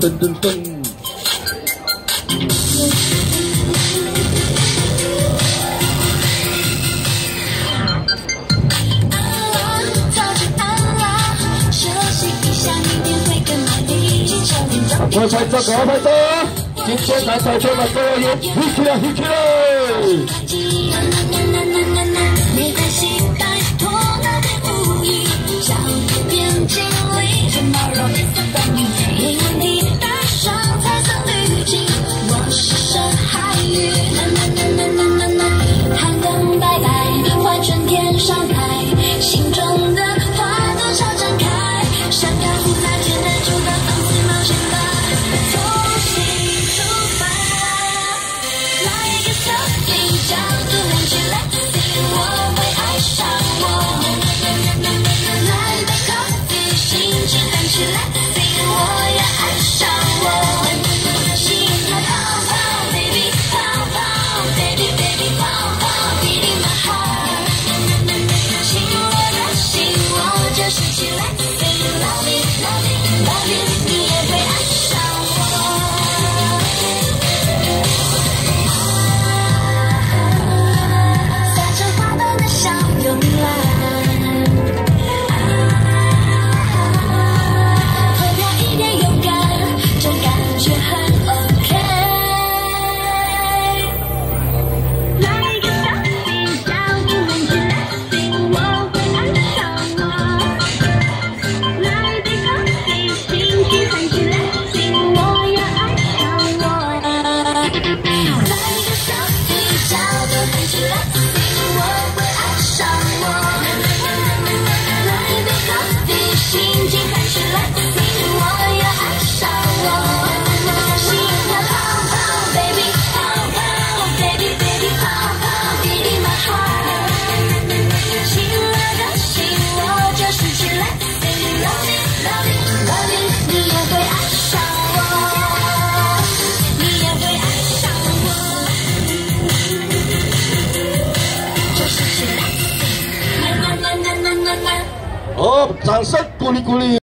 噔噔噔。我才这个拍子，今天来彩票嘛，各位有，一起来，一起来。Just be gentle and you let the see what. Oh, sunset kuli-kuli.